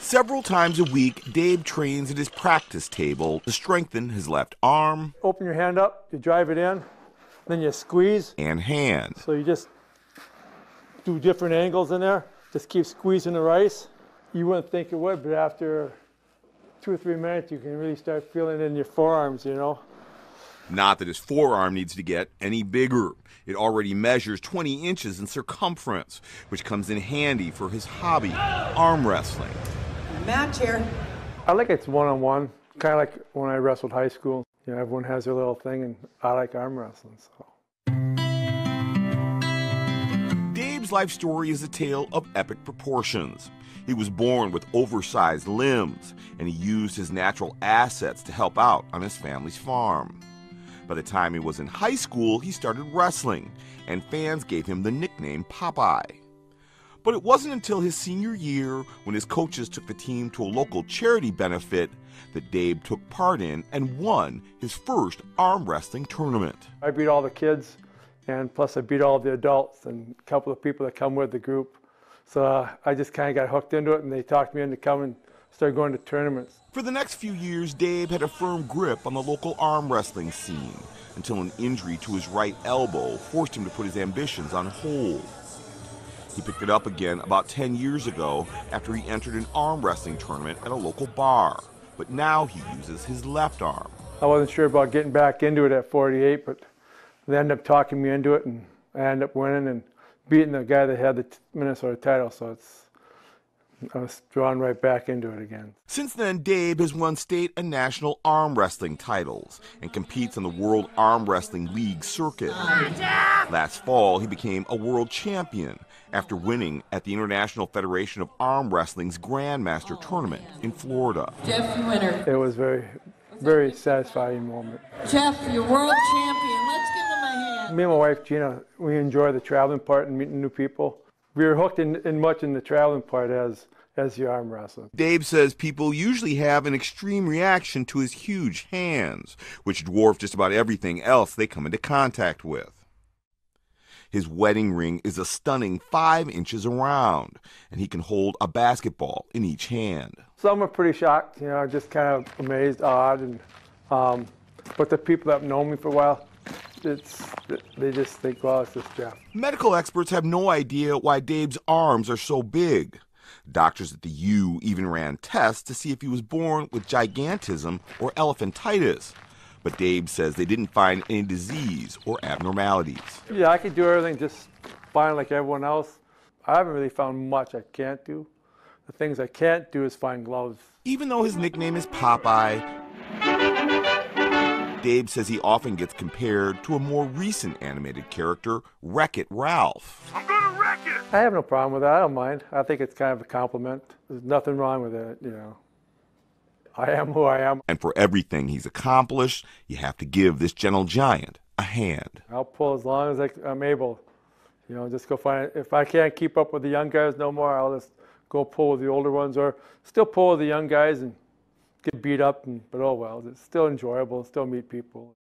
Several times a week, Dabe trains at his practice table to strengthen his left arm. Open your hand up, you drive it in, then you squeeze. And hand. So you just do different angles in there. Just keep squeezing the rice. You wouldn't think it would, but after two or three minutes, you can really start feeling it in your forearms, you know. Not that his forearm needs to get any bigger. It already measures 20 inches in circumference, which comes in handy for his hobby, arm wrestling. Match here. I like it's one on one, kind of like when I wrestled high school. You know, everyone has their little thing, and I like arm wrestling. So. Dabe's life story is a tale of epic proportions. He was born with oversized limbs, and he used his natural assets to help out on his family's farm. By the time he was in high school, he started wrestling, and fans gave him the nickname Popeye. But it wasn't until his senior year, when his coaches took the team to a local charity benefit, that Dabe took part in and won his first arm wrestling tournament. I beat all the kids, and plus I beat all the adults and a couple of people that come with the group. So uh, I just kind of got hooked into it, and they talked me into coming, started going to tournaments. For the next few years, Dabe had a firm grip on the local arm wrestling scene until an injury to his right elbow forced him to put his ambitions on hold. He picked it up again about 10 years ago after he entered an arm wrestling tournament at a local bar, but now he uses his left arm. I wasn't sure about getting back into it at 48, but they ended up talking me into it, and I ended up winning and beating the guy that had the Minnesota title. So it's I was drawn right back into it again. Since then, Dabe has won state and national arm wrestling titles and competes on the World Arm Wrestling League circuit. Last fall, he became a world champion after winning at the International Federation of Arm Wrestling's Grandmaster Tournament in Florida. Jeff, you winner. It was very, very satisfying moment. Jeff, you're world champion. Let's give him a hand. Me and my wife Gina, we enjoy the traveling part and meeting new people. We were hooked in, in much in the traveling part as as the arm wrestling. Dabe says people usually have an extreme reaction to his huge hands, which dwarf just about everything else they come into contact with. His wedding ring is a stunning five inches around, and he can hold a basketball in each hand. Some are pretty shocked, you know, just kind of amazed, odd, and um, but the people that have known me for a while, it's they just think, well, it's just Jeff. Medical experts have no idea why Dabe's arms are so big. Doctors at the U even ran tests to see if he was born with gigantism or elephantitis. But Dave says they didn't find any disease or abnormalities. Yeah, I could do everything just fine like everyone else. I haven't really found much I can't do. The things I can't do is find gloves. Even though his nickname is Popeye, Dabe says he often gets compared to a more recent animated character, Wreck It Ralph. I'm gonna wreck it! I have no problem with that. I don't mind. I think it's kind of a compliment. There's nothing wrong with it, you know. I am who I am. And for everything he's accomplished, you have to give this gentle giant a hand. I'll pull as long as I, I'm able. You know, just go find it. If I can't keep up with the young guys no more, I'll just go pull with the older ones or still pull with the young guys and get beat up. And, but oh well, it's still enjoyable, still meet people.